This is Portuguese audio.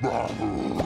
Bravo!